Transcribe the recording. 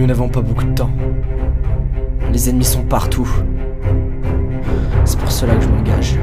Nous n'avons pas beaucoup de temps. Les ennemis sont partout. C'est pour cela que je m'engage.